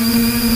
Música